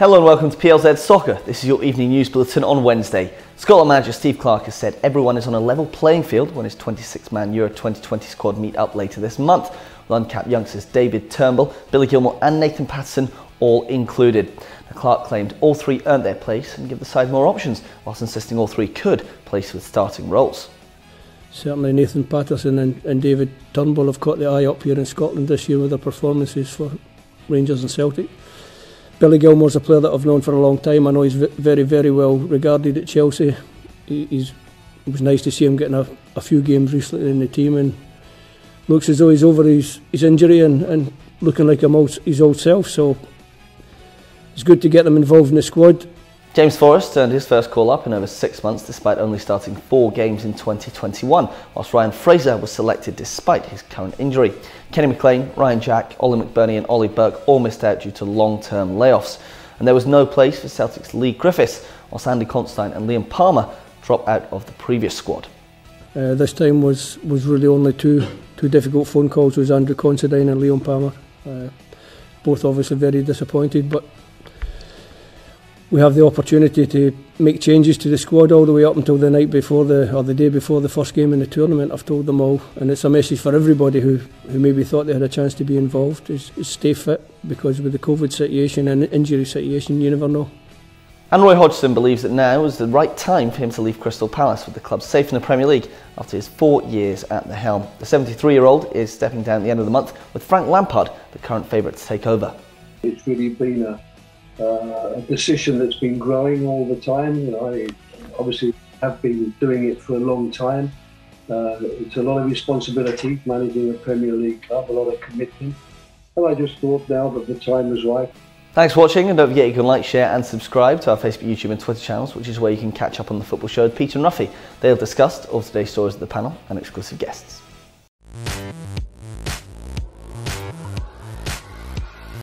Hello and welcome to PLZ Soccer. This is your evening news bulletin on Wednesday. Scotland manager Steve Clarke has said everyone is on a level playing field when his 26-man Euro 2020 squad meet up later this month. With uncapped youngsters David Turnbull, Billy Gilmour and Nathan Patterson all included. Now, Clarke claimed all three earned their place and give the side more options, whilst insisting all three could place with starting roles. Certainly Nathan Patterson and, and David Turnbull have caught the eye up here in Scotland this year with their performances for Rangers and Celtic. Billy Gilmore's a player that I've known for a long time. I know he's very, very well regarded at Chelsea. He, he's, it was nice to see him getting a, a few games recently in the team and looks as though he's over his, his injury and, and looking like old, his old self. So it's good to get them involved in the squad. James Forrest earned his first call up in over six months despite only starting four games in 2021, whilst Ryan Fraser was selected despite his current injury. Kenny McLean, Ryan Jack, Ollie McBurnie and Ollie Burke all missed out due to long-term layoffs. And there was no place for Celtic's Leigh Griffiths, whilst Andy Considine and Liam Palmer dropped out of the previous squad. Uh, this time was, was really only two, two difficult phone calls was Andrew Considine and Liam Palmer. Uh, both obviously very disappointed, but we have the opportunity to make changes to the squad all the way up until the night before the or the day before the first game in the tournament. I've told them all, and it's a message for everybody who, who maybe thought they had a chance to be involved is, is stay fit because with the COVID situation and injury situation, you never know. And Roy Hodgson believes that now is the right time for him to leave Crystal Palace with the club safe in the Premier League after his four years at the helm. The 73-year-old is stepping down at the end of the month with Frank Lampard, the current favourite, to take over. It's really been a uh, a decision that's been growing all the time. I obviously have been doing it for a long time. Uh, it's a lot of responsibility managing a Premier League club, a lot of commitment. And I just thought now that the time was right. Thanks for watching and don't forget you can like, share and subscribe to our Facebook, YouTube and Twitter channels which is where you can catch up on the football show with Peter and Ruffy. They'll discuss all today's stories at the panel and exclusive guests.